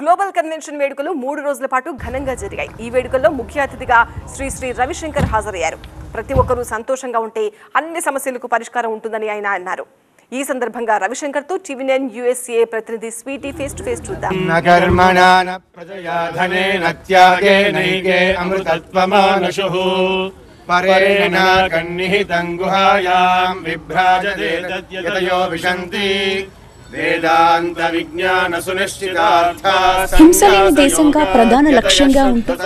Global convention వేడుకలు మూడు రోజుల పాటు ఘనంగా జరిగాయి. ఈ వేడుకల్లో ముఖ్య అతిథిగా శ్రీ శ్రీ రవిశంకర్ హాజరయ్యారు. ప్రతి ఒక్కరూ సంతోషంగా ఉంటే అన్ని సమస్యలకు పరిష్కారం ఉంటుందని ఆయన అన్నారు. ఈ సందర్భంగా రవిశంకర్తో టీవీఎన్ యుఎస్ఏ ప్రతినిధి స్వీటీ ఫేస్ టు ఫేస్ చూద్దాం. పరేణ కన్నిహితం గుహాయాం విభ్రాజతే తద్యతయో విశంతి. హింస లేని దేశంగా ప్రధాన లక్ష్యంగా ఉంటుంది.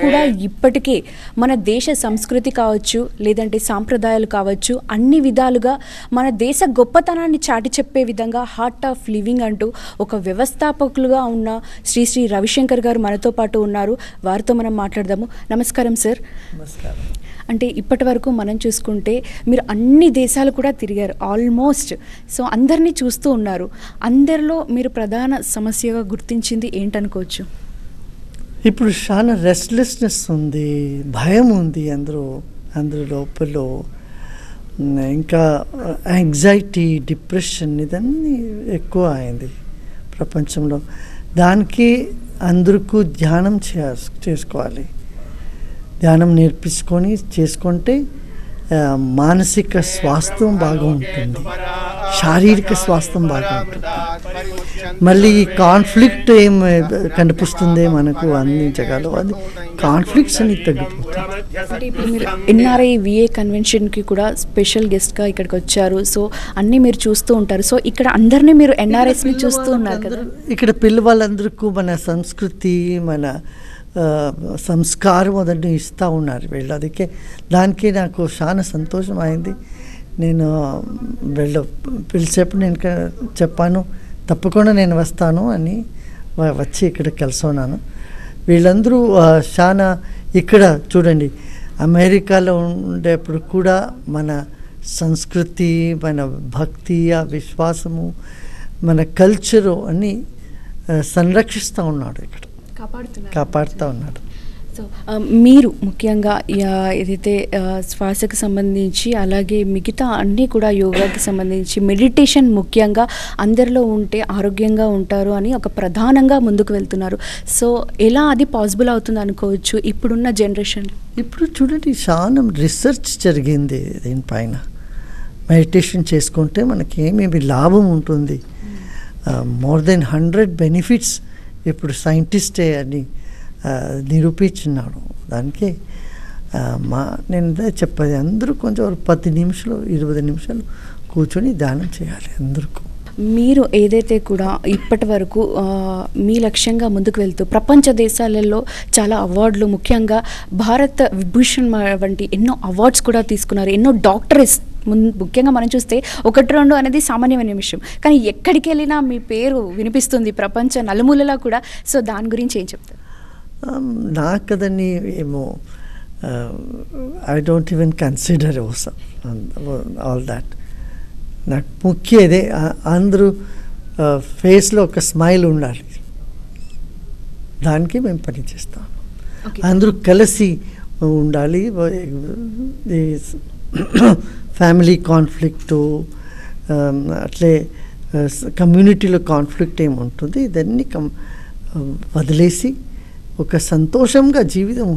కూడా ఇప్పటికే మన దేశ సంస్కృతి కావచ్చు లేదంటే సాంప్రదాయాలు కావచ్చు అన్ని విధాలుగా మన దేశ గొప్పతనాన్ని చాటి చెప్పే విధంగా హార్ట్ ఆఫ్ లివింగ్ అంటూ ఒక వ్యవస్థాపకులుగా ఉన్న శ్రీ శ్రీ రవిశంకర్ గారు మనతో పాటు ఉన్నారు. వారితో మనం మాట్లాడదాము. నమస్కారం సార్ నమస్కారం. అంటే ఇప్పటి వరకు మనం చూసుకుంటే మీరు అన్ని దేశాలు కూడా తిరిగారు ఆల్మోస్ట్ సో అందరినీ చూస్తూ ఉన్నారు. అందరిలో మీరు ప్రధాన సమస్యగా గుర్తించింది ఏంటనుకోవచ్చు? ఇప్పుడు చాలా రెస్ట్లెస్నెస్ ఉంది భయం ఉంది అందరూ అందరి లోపల ఇంకా యాంగ్జైటీ డిప్రెషన్ ఇదన్నీ ఎక్కువ అయింది ప్రపంచంలో. దానికి అందరికీ ధ్యానం చేసుకోవాలి. ధ్యానం నేర్పించుకొని చేసుకుంటే మానసిక స్వాస్థ్యం బాగా ఉంటుంది శారీరక స్వాస్థ్యం బాగా ఉంటుంది. మళ్ళీ ఈ కాన్ఫ్లిక్ట్ ఏం కనిపిస్తుంది మనకు అన్ని జగాలో అది కాన్ఫ్లిక్ట్స్ అని తగ్గిపోతుంది. ఇప్పుడు మీరు ఎన్ఆర్ఐ విఏ కన్వెన్షన్కి కూడా స్పెషల్ గెస్ట్గా ఇక్కడికి వచ్చారు. సో అన్నీ మీరు చూస్తూ ఉంటారు. సో ఇక్కడ అందరినీ మీరు ఎన్ఆర్ఐస్ని చూస్తూ ఉన్నారు కదా? ఇక్కడ పిల్లవాళ్ళందరికీ మన సంస్కృతి మన సంస్కారం అదన్నీ ఇస్తూ ఉన్నారు వీళ్ళు. అందుకే దానికి నాకు చాలా సంతోషం అయింది. నేను వీళ్ళు పిలిచేప్పుడు నేను చెప్పాను తప్పకుండా నేను వస్తాను అని వచ్చి ఇక్కడ కలిసి ఉన్నాను వీళ్ళందరూ చాలా ఇక్కడ చూడండి అమెరికాలో ఉండేప్పుడు కూడా మన సంస్కృతి మన భక్తి ఆ విశ్వాసము మన కల్చరు అన్నీ ఆ, సంరక్షిస్తూ ఉన్నాడు ఇక్కడ. కాపాడుతూ ఉన్నాడు. సో మీరు ముఖ్యంగా ఏదైతే శ్వాసకు సంబంధించి అలాగే మిగతా అన్నీ కూడా యోగాకి సంబంధించి మెడిటేషన్ ముఖ్యంగా అందరిలో ఉంటే ఆరోగ్యంగా ఉంటారు అని ఒక ప్రధానంగా ముందుకు వెళ్తున్నారు. సో ఎలా అది పాసిబుల్ అవుతుంది అనుకోవచ్చు ఇప్పుడున్న జనరేషన్ ఇప్పుడు చూడండి చాలా రీసెర్చ్ జరిగింది దీనిపైన. మెడిటేషన్ చేసుకుంటే మనకి ఏమేమి లాభం ఉంటుంది? మోర్ దెన్ హండ్రెడ్ బెనిఫిట్స్ ఇప్పుడు సైంటిస్టే అని నిరూపించినాడు. నిరూపించున్నాడు దానికి మా నేను చెప్పేది అందరూ కొంచెం ఒక పది నిమిషాలు ఇరవై నిమిషాలు కూర్చొని ధ్యానం చేయాలి అందరికీ. మీరు ఏదైతే కూడా ఇప్పటి వరకు మీ లక్ష్యంగా ముందుకు వెళ్తూ ప్రపంచ దేశాలలో చాలా అవార్డులు ముఖ్యంగా భారత్ విభూషణ్ వంటి ఎన్నో అవార్డ్స్ కూడా తీసుకున్నారు ఎన్నో డాక్టరేస్ ముఖ్యంగా మనం చూస్తే ఒకటి రెండు అనేది సామాన్యమైన విషయం. కానీ ఎక్కడికి వెళ్ళినా మీ పేరు వినిపిస్తుంది ప్రపంచ నలుమూలలా కూడా. సో దాని గురించి ఏం చెప్తారు? Um, నాకు అదని ఏమో I don't even consider also all that నాకు ముఖ్య ఇదే ఆ- అందరూ ఫేస్లో ఒక స్మైల్ ఉండాలి. దానికి మేము పని చేస్తాం. Okay. అందరూ కలిసి ఉండాలి. ఫ్యామిలీ కాన్ఫ్లిక్టు అట్లే కమ్యూనిటీలో కాన్ఫ్లిక్ట్ ఏముంటుంది ఇదన్నీ కం వదిలేసి ఒక సంతోషంగా జీవితం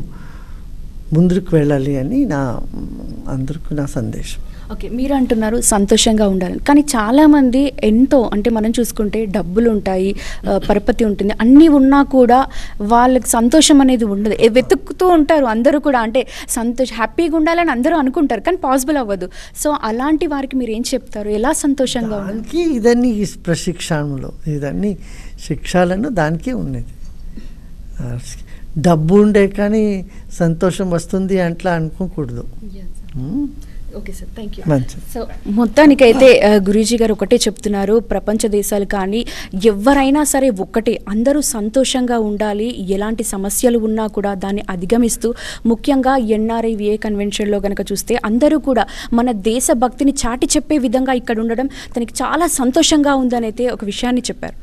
ముందుకు వెళ్ళాలి అని నా అందరికీ నా సందేశం. ఓకే మీరు అంటున్నారు సంతోషంగా ఉండాలి కానీ చాలామంది ఎంతో అంటే మనం చూసుకుంటే డబ్బులు ఉంటాయి పరపతి ఉంటుంది అన్నీ ఉన్నా కూడా వాళ్ళకి సంతోషం అనేది ఉండదు. వెతుకుతూ ఉంటారు అందరూ కూడా అంటే సంతోష హ్యాపీగా ఉండాలని అందరూ అనుకుంటారు కానీ పాసిబుల్ అవ్వదు. సో అలాంటి వారికి మీరు ఏం చెప్తారు? ఎలా సంతోషంగా ఉండాలి? ఇదన్నీ ఈ ప్రశిక్షణలో ఇదన్నీ శిక్షాలను దానికే ఉన్నది. డబ్బు ఉండే కానీ సంతోషం వస్తుంది అట్లా అనుకోకూడదు. Okay sir thank you so మొత్తానికైతే గురూజీ గారు ఒకటే చెప్తున్నారు ప్రపంచ దేశాలు కానీ ఎవరైనా సరే ఒక్కటే అందరూ సంతోషంగా ఉండాలి ఎలాంటి సమస్యలు ఉన్నా కూడా దాన్ని అధిగమిస్తూ ముఖ్యంగా ఎన్ఆర్ఐ విఏ కన్వెన్షన్లో కనుక చూస్తే అందరూ కూడా మన దేశభక్తిని చాటి చెప్పే విధంగా ఇక్కడ ఉండడం తనకి చాలా సంతోషంగా ఉందని అయితే ఒక విషయాన్ని చెప్పారు.